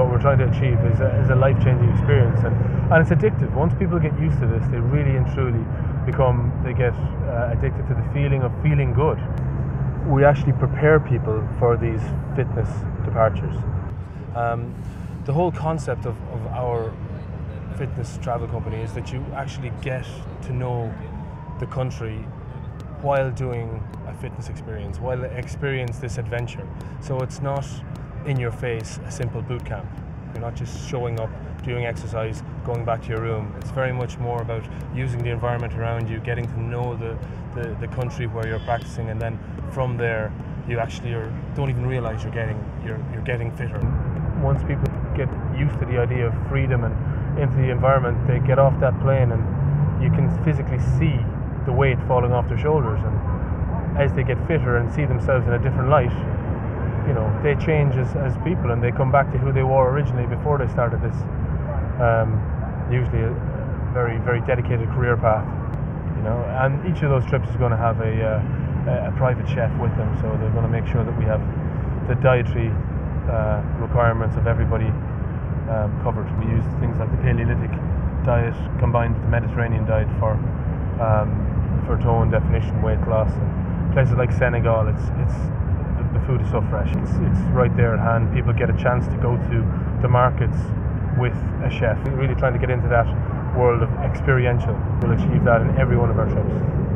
What we're trying to achieve is a, is a life-changing experience, and, and it's addictive. Once people get used to this, they really and truly become, they get uh, addicted to the feeling of feeling good. We actually prepare people for these fitness departures. Um, the whole concept of, of our fitness travel company is that you actually get to know the country while doing a fitness experience, while experience this adventure. So it's not in your face a simple boot camp. You're not just showing up, doing exercise, going back to your room. It's very much more about using the environment around you, getting to know the, the, the country where you're practicing, and then from there, you actually are, don't even realize you're getting, you're, you're getting fitter. Once people get used to the idea of freedom and into the environment, they get off that plane and you can physically see the weight falling off their shoulders. And as they get fitter and see themselves in a different light, you know, they change as, as people and they come back to who they were originally before they started this, um, usually a very, very dedicated career path. You know, and each of those trips is going to have a, uh, a private chef with them, so they're going to make sure that we have the dietary uh, requirements of everybody um, covered. We use things like the Paleolithic diet combined with the Mediterranean diet for um, for tone definition, weight loss. And places like Senegal, it's it's food is so fresh. It's it's right there at hand. People get a chance to go to the markets with a chef. We're really trying to get into that world of experiential. We'll achieve that in every one of our trips.